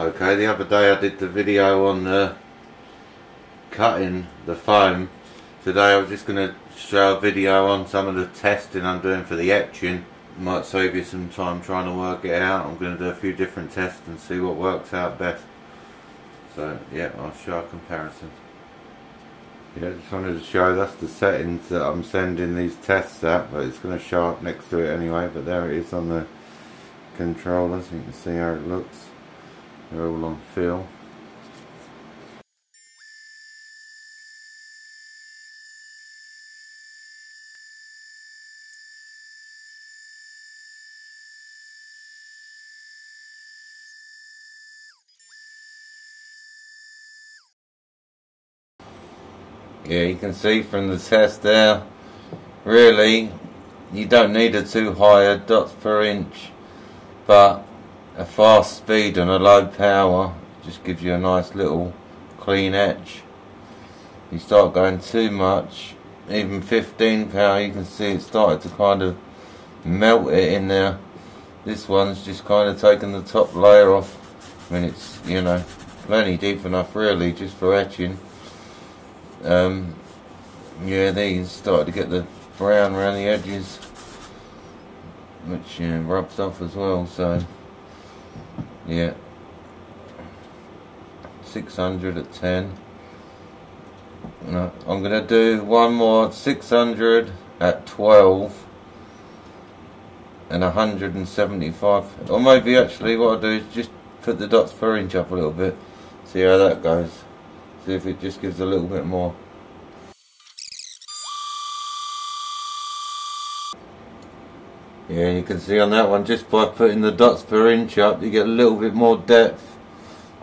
Okay, the other day I did the video on uh, cutting the foam. Today I was just going to show a video on some of the testing I'm doing for the etching. Might save you some time trying to work it out. I'm going to do a few different tests and see what works out best. So yeah, I'll show a comparison. Yeah, just wanted to show that's the settings that I'm sending these tests at, but it's going to show up next to it anyway. But there it is on the controller, so you can see how it looks. They're all on fill. Yeah, you can see from the test there, really, you don't need a too high a dots per inch, but a fast speed and a low power just gives you a nice little clean etch. You start going too much, even 15 power, you can see it started to kind of melt it in there. This one's just kind of taken the top layer off. I mean, it's, you know, plenty deep enough really just for etching. Um, yeah, these started to get the brown around the edges, which yeah, rubs off as well. So yeah, 600 at 10. No, I'm gonna do one more. 600 at 12 and 175 or maybe actually what I'll do is just put the dots per inch up a little bit. See how that goes. See if it just gives a little bit more. Yeah, you can see on that one, just by putting the dots per inch up, you get a little bit more depth.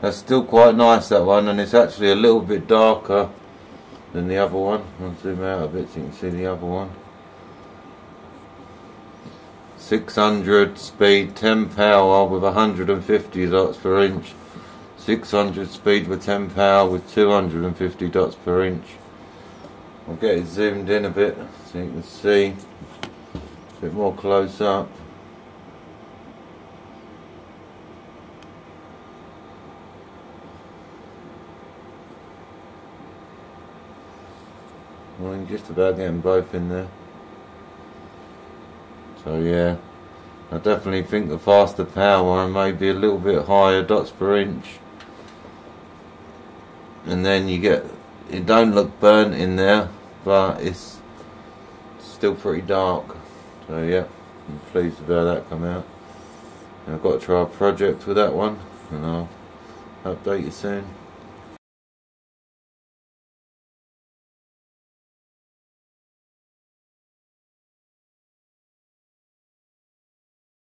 That's still quite nice, that one, and it's actually a little bit darker than the other one. I'll zoom out a bit so you can see the other one. 600 speed, 10 power with 150 dots per inch. 600 speed with 10 power with 250 dots per inch. I'll get it zoomed in a bit so you can see a bit more close up. Well, just about getting both in there. So yeah, I definitely think the faster power may be a little bit higher dots per inch and then you get it don't look burnt in there but it's still pretty dark so yeah I'm pleased with how that come out. And I've got to try a project with that one and I'll update you soon